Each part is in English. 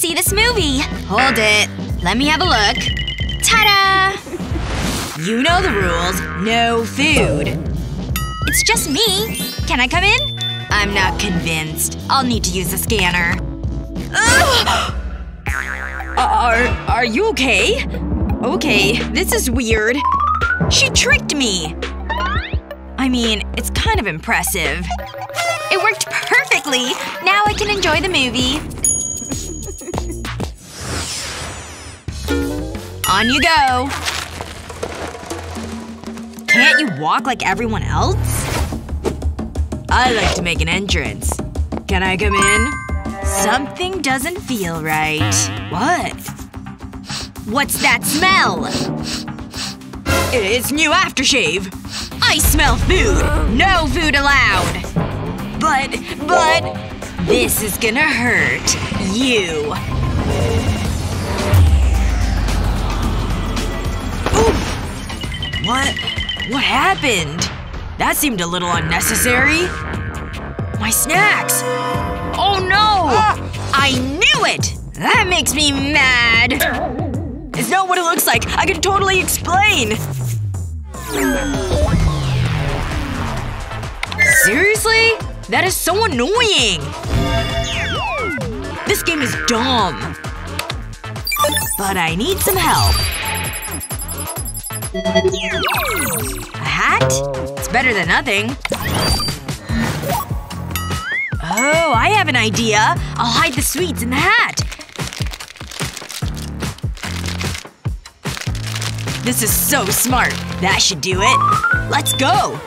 see this movie. Hold it. Let me have a look. Ta-da! You know the rules. No food. It's just me. Can I come in? I'm not convinced. I'll need to use the scanner. Ugh! Are… are you okay? Okay, this is weird. She tricked me! I mean, it's kind of impressive. It worked perfectly! Now I can enjoy the movie. On you go. Can't you walk like everyone else? I like to make an entrance. Can I come in? Something doesn't feel right. What? What's that smell? It's new aftershave. I smell food. No food allowed. But… but… This is gonna hurt. You. What? What happened? That seemed a little unnecessary. My snacks! Oh no! I knew it! That makes me mad! It's not what it looks like. I can totally explain! Seriously? That is so annoying! This game is dumb. But I need some help. A hat? It's better than nothing. Oh, I have an idea. I'll hide the sweets in the hat. This is so smart. That should do it. Let's go!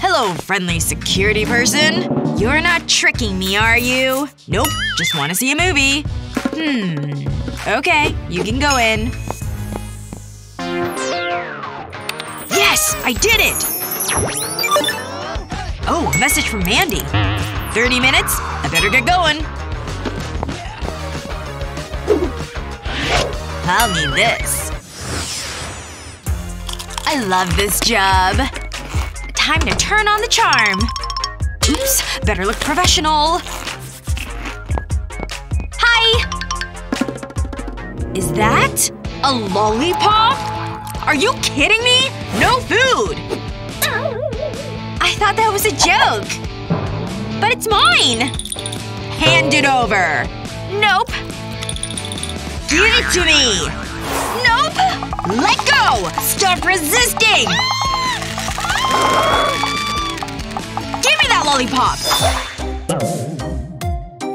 Hello, friendly security person. You're not tricking me, are you? Nope. Just want to see a movie. Hmm. Okay. You can go in. I did it! Oh, a message from Mandy. Thirty minutes? I better get going. I'll need this. I love this job. Time to turn on the charm. Oops. Better look professional. Hi! Is that… a lollipop? Are you kidding me? No food! I thought that was a joke. But it's mine! Hand it over. Nope. Give it to me! Nope! Let go! Stop resisting! Give me that lollipop!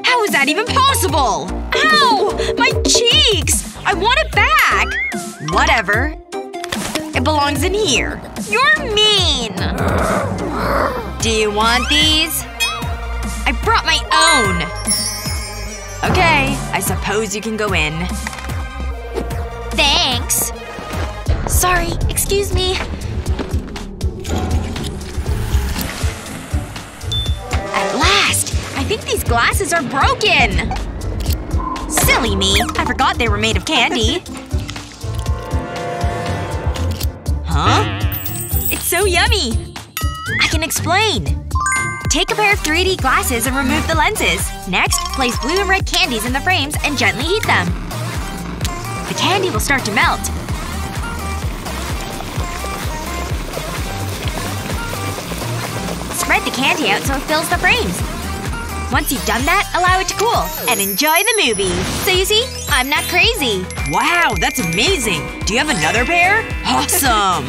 How is that even possible? Ow! My cheeks! I want it back! Whatever. It belongs in here. You're mean! Do you want these? I brought my own! Okay, I suppose you can go in. Thanks. Sorry, excuse me. At last! I think these glasses are broken! Silly me. I forgot they were made of candy. Huh? It's so yummy! I can explain. Take a pair of 3D glasses and remove the lenses. Next, place blue and red candies in the frames and gently heat them. The candy will start to melt. Spread the candy out so it fills the frames. Once you've done that, allow it to cool. And enjoy the movie. So you see, I'm not crazy. Wow, that's amazing! Do you have another pair? Awesome!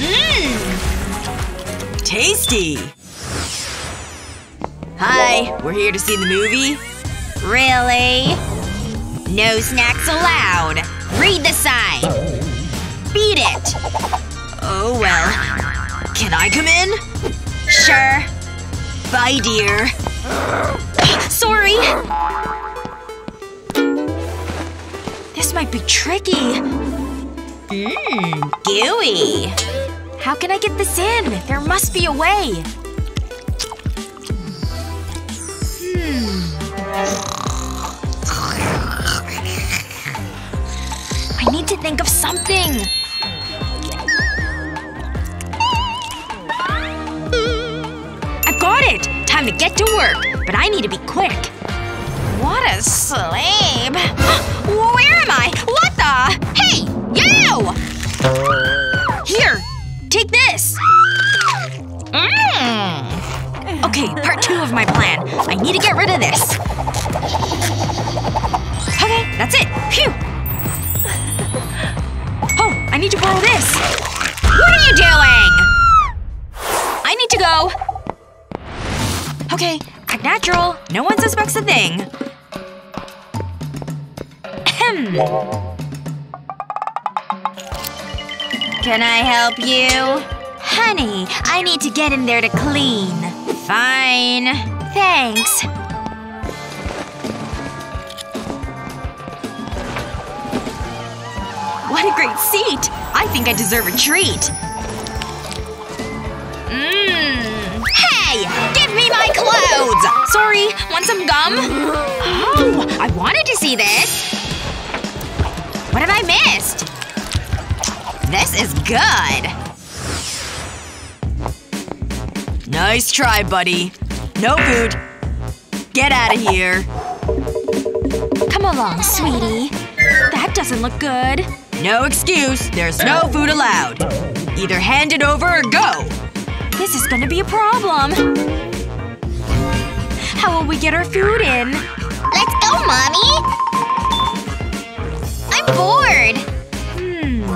Mmm! Tasty! Hi, we're here to see the movie. Really? No snacks allowed. Read the sign. Beat it. Oh well. Can I come in? Sure. Bye, dear. Sorry. This might be tricky. Mmm, gooey. How can I get this in? There must be a way. Hmm. I need to think of something. Time to get to work. But I need to be quick. What a sleep. Where am I? What the? Hey! You! Here! Take this! Mm. Okay, part two of my plan. I need to get rid of this. Okay, that's it. Phew! Oh, I need to borrow this. What are you doing? I need to go. Okay, act natural. No one suspects a thing. Ahem. Can I help you? Honey, I need to get in there to clean. Fine. Thanks. What a great seat! I think I deserve a treat. Mmm. Hey! Me my clothes! Sorry, want some gum? Oh, I wanted to see this. What have I missed? This is good. Nice try, buddy. No food. Get out of here. Come along, sweetie. That doesn't look good. No excuse. There's no food allowed. Either hand it over or go. This is gonna be a problem. How will we get our food in? Let's go, Mommy! I'm bored! Hmm.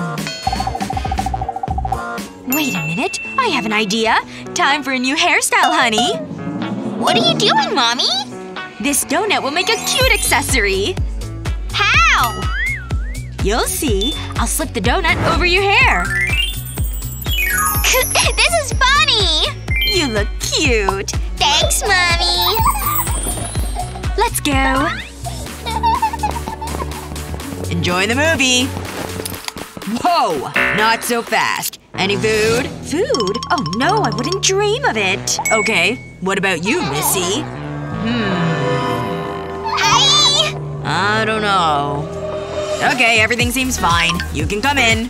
Wait a minute. I have an idea. Time for a new hairstyle, honey. What are you doing, Mommy? This donut will make a cute accessory. How? You'll see. I'll slip the donut over your hair. this is funny! You look cute. Thanks, Mommy! Let's go. Enjoy the movie. Whoa! Not so fast. Any food? Food? Oh no, I wouldn't dream of it. Okay. What about you, Missy? Hmm. Hi! I don't know. Okay, everything seems fine. You can come in.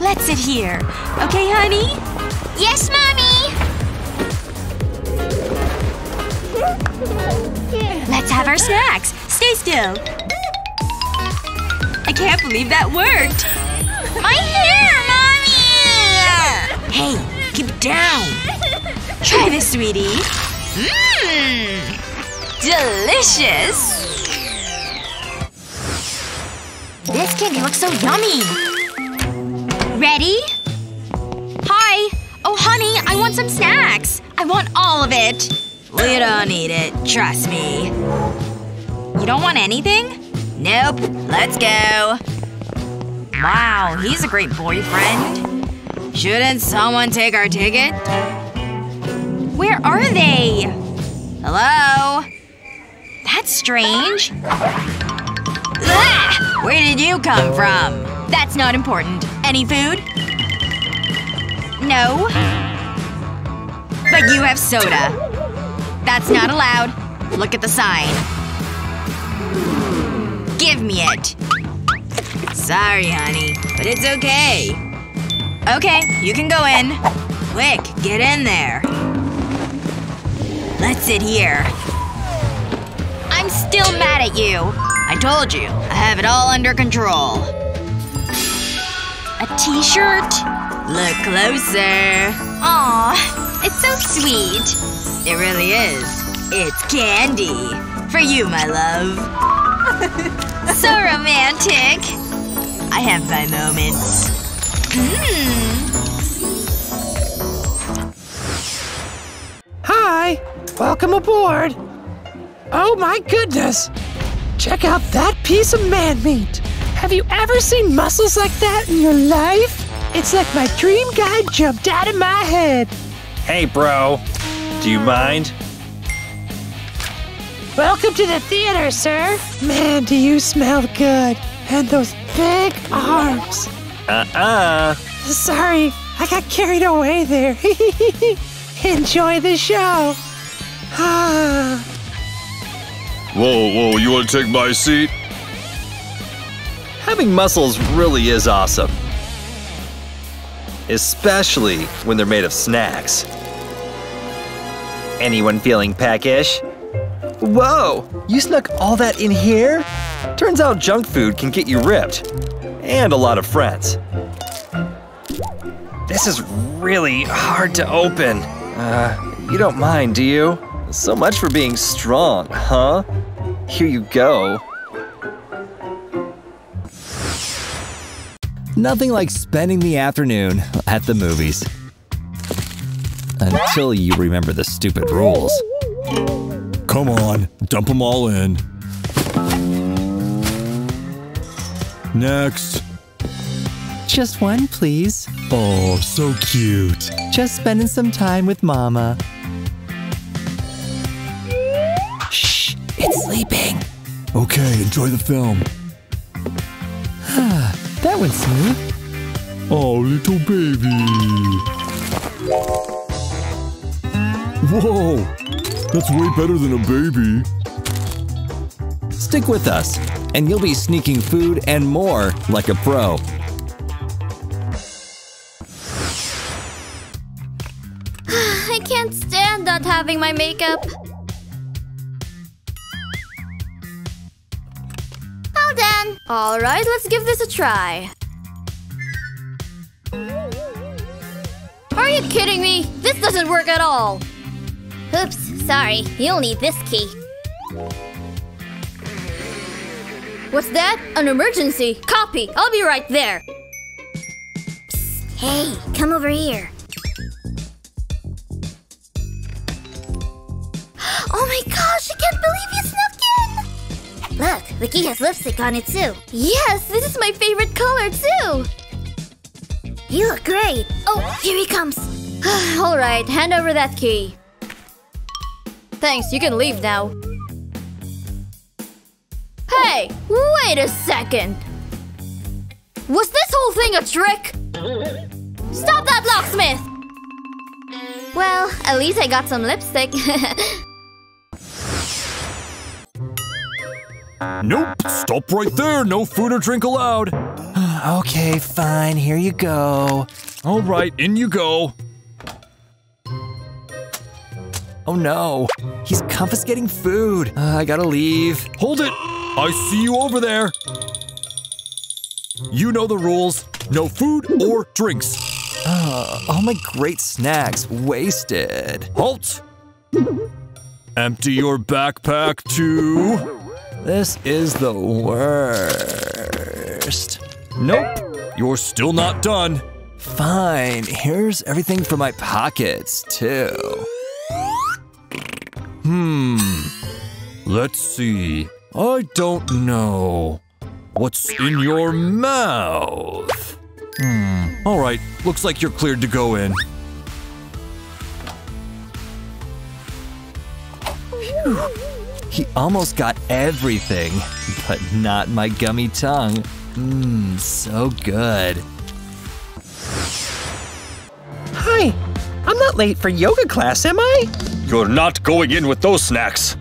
Let's sit here. Okay, honey? Yes, Mommy! Let's have our snacks. Stay still. I can't believe that worked. My hair, Mommy! Hey, keep it down. Try this, sweetie. Mmm. Delicious. This candy looks so yummy. Ready? Hi. Oh, honey, I want some snacks. I want all of it. We don't need it. Trust me. You don't want anything? Nope. Let's go. Wow, he's a great boyfriend. Shouldn't someone take our ticket? Where are they? Hello? That's strange. Ah! Where did you come from? That's not important. Any food? No. But you have soda. That's not allowed. Look at the sign. Give me it. Sorry, honey. But it's okay. Okay, you can go in. Quick, get in there. Let's sit here. I'm still mad at you. I told you. I have it all under control. A t-shirt? Look closer. Aw, it's so sweet. It really is. It's candy. For you, my love. so romantic. I have my moments. Mmm. Hi! Welcome aboard! Oh my goodness! Check out that piece of man meat! Have you ever seen muscles like that in your life? It's like my dream guy jumped out of my head! Hey, bro. Do you mind? Welcome to the theater, sir! Man, do you smell good! And those big arms! Uh-uh. Sorry, I got carried away there. Enjoy the show! Ah. Whoa, whoa, you want to take my seat? Having muscles really is awesome. Especially when they're made of snacks. Anyone feeling peckish? Whoa! You snuck all that in here? Turns out junk food can get you ripped. And a lot of friends. This is really hard to open. Uh, you don't mind, do you? So much for being strong, huh? Here you go. Nothing like spending the afternoon at the movies. Until you remember the stupid rules. Come on, dump them all in. Next. Just one, please. Oh, so cute. Just spending some time with Mama. Shh, it's sleeping. Okay, enjoy the film. That went smooth. Oh, little baby. Whoa, that's way better than a baby. Stick with us, and you'll be sneaking food and more like a pro. I can't stand not having my makeup. All done. All right, let's give this a try. Are you kidding me? This doesn't work at all. Oops, sorry. You'll need this key. What's that? An emergency. Copy. I'll be right there. Psst. Hey, come over here. Oh my gosh, Look, the key has lipstick on it too. Yes, this is my favorite color too. You look great. Oh, here he comes. Alright, hand over that key. Thanks, you can leave now. Hey, wait a second! Was this whole thing a trick? Stop that locksmith! Well, at least I got some lipstick. Nope, stop right there. No food or drink allowed. Okay, fine, here you go. All right, in you go. Oh no, he's confiscating food. Uh, I gotta leave. Hold it. I see you over there. You know the rules. No food or drinks. All my great snacks wasted. Halt. Empty your backpack too. This is the worst. Nope. You're still not done. Fine, here's everything for my pockets, too. Hmm. Let's see. I don't know. What's in your mouth? Hmm. All right. Looks like you're cleared to go in. He almost got everything, but not my gummy tongue. Mmm, so good. Hi, I'm not late for yoga class, am I? You're not going in with those snacks.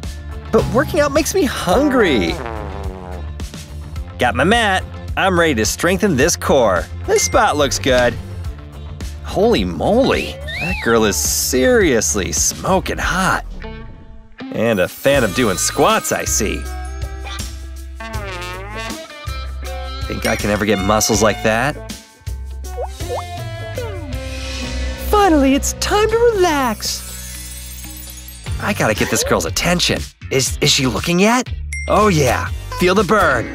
But working out makes me hungry. Got my mat. I'm ready to strengthen this core. This spot looks good. Holy moly, that girl is seriously smoking hot. And a fan of doing squats, I see. Think I can ever get muscles like that? Finally, it's time to relax. I gotta get this girl's attention. Is, is she looking yet? Oh yeah, feel the burn.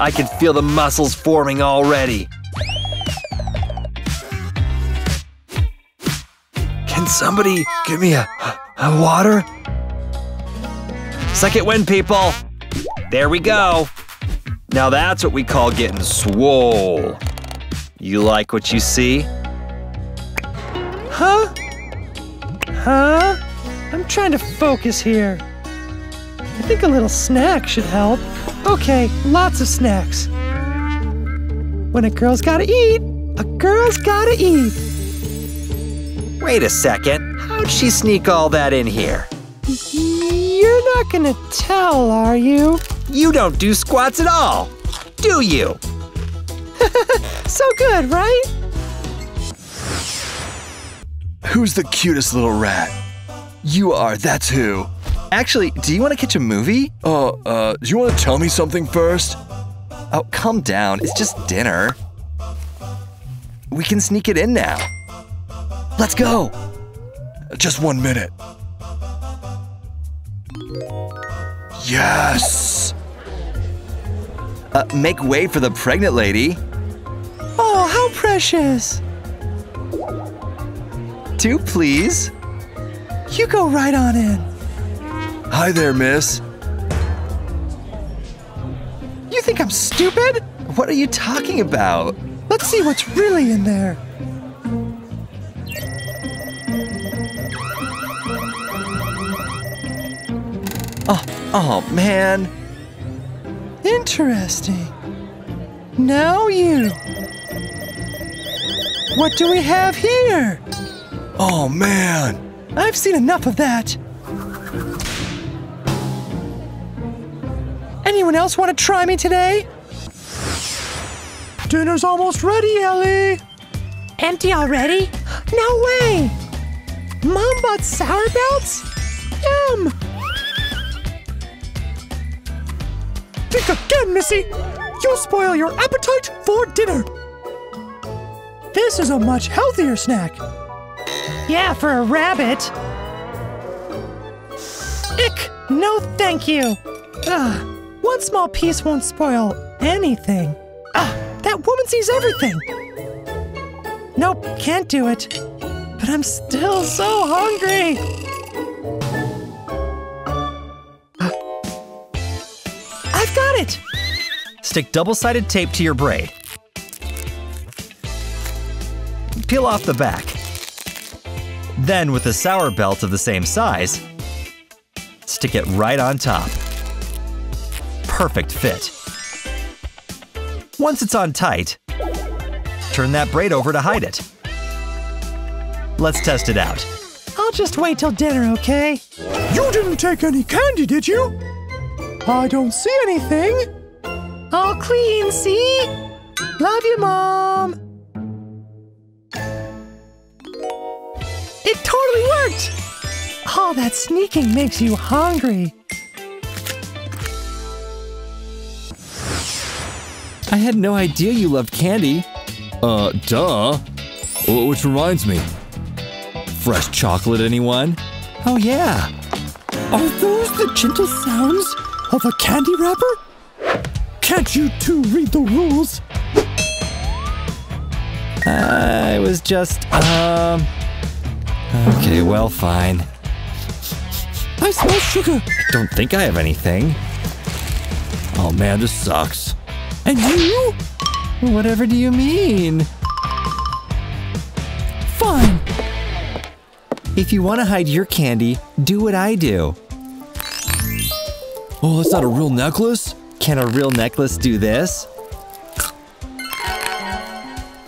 I can feel the muscles forming already. Can somebody give me a, water? Suck it wind, people. There we go. Now that's what we call getting swole. You like what you see? Huh? Huh? I'm trying to focus here. I think a little snack should help. Okay, lots of snacks. When a girl's gotta eat, a girl's gotta eat. Wait a second. How'd she sneak all that in here? You're not gonna tell, are you? You don't do squats at all, do you? So good, right? Who's the cutest little rat? You are, that's who. Actually, do you want to catch a movie? Uh, uh, do you want to tell me something first? Oh, calm down. It's just dinner. We can sneak it in now. Let's go. Just one minute. Yes! Uh, make way for the pregnant lady. Oh, how precious. Two, please. You go right on in. Hi there, miss. You think I'm stupid? What are you talking about? Let's see what's really in there. Oh, man. Interesting. Now you. What do we have here? Oh man. I've seen enough of that. Anyone else want to try me today? Dinner's almost ready, Ellie. Empty already? No way! Mom bought sour belts? Yum! Think again, Missy! You'll spoil your appetite for dinner! This is a much healthier snack. Yeah, for a rabbit. Ick! No thank you! Ah, one small piece won't spoil anything. Ah, that woman sees everything! Nope, can't do it. But I'm still so hungry! Got it! Stick double-sided tape to your braid. Peel off the back. Then, with a sour belt of the same size, stick it right on top. Perfect fit. Once it's on tight, turn that braid over to hide it. Let's test it out. I'll just wait till dinner, okay? You didn't take any candy, did you? I don't see anything. All clean, see? Love you, Mom. It totally worked! All that sneaking makes you hungry. I had no idea you loved candy. Uh, duh. Oh, Which reminds me. Fresh chocolate, anyone? Oh, yeah. Are those the gentle sounds of a candy wrapper? Can't you two read the rules? I was just, um. Okay, well, fine. I smell sugar. I Don't think I have anything. Oh man, this sucks. And you? Whatever do you mean? Fine. If you want to hide your candy, do what I do. Oh, that's not a real necklace? Can a real necklace do this?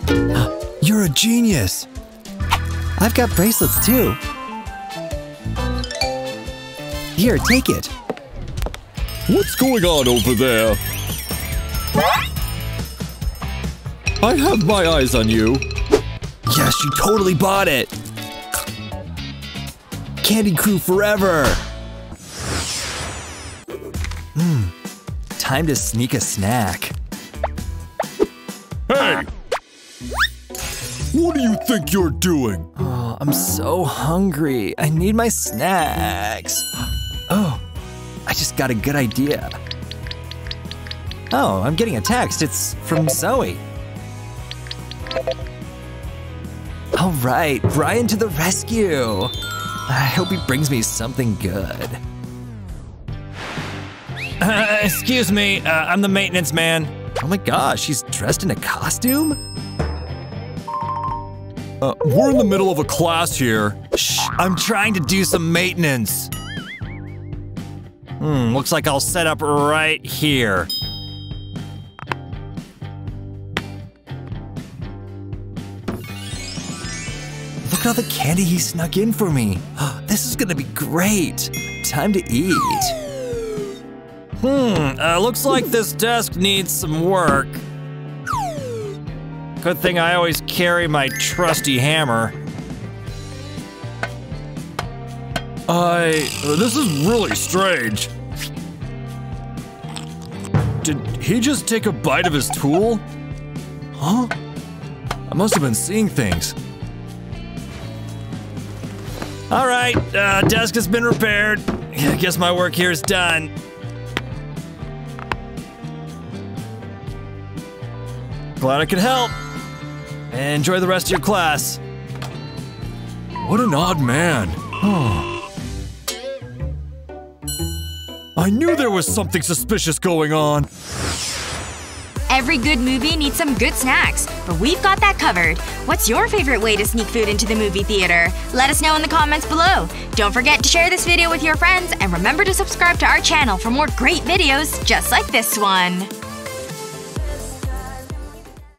You're a genius. I've got bracelets too. Here, take it. What's going on over there? I have my eyes on you. Yes, you totally bought it. Candy Crew forever! Time to sneak a snack. Hey! What do you think you're doing? Oh, I'm so hungry. I need my snacks. Oh, I just got a good idea. Oh, I'm getting a text. It's from Zoe. All right, Brian to the rescue. I hope he brings me something good. Uh, excuse me, uh, I'm the maintenance man. Oh my gosh, he's dressed in a costume? Uh, we're in the middle of a class here. Shh, I'm trying to do some maintenance. Hmm, looks like I'll set up right here. Look at all the candy he snuck in for me. This is gonna be great. Time to eat. Hmm, uh, looks like this desk needs some work. Good thing I always carry my trusty hammer. I. this is really strange. Did he just take a bite of his tool? Huh? I must have been seeing things. Alright, uh, desk has been repaired. I guess my work here is done. Glad I could help. Enjoy the rest of your class. What an odd man. I knew there was something suspicious going on. Every good movie needs some good snacks, but we've got that covered. What's your favorite way to sneak food into the movie theater? Let us know in the comments below. Don't forget to share this video with your friends, and remember to subscribe to our channel for more great videos just like this one.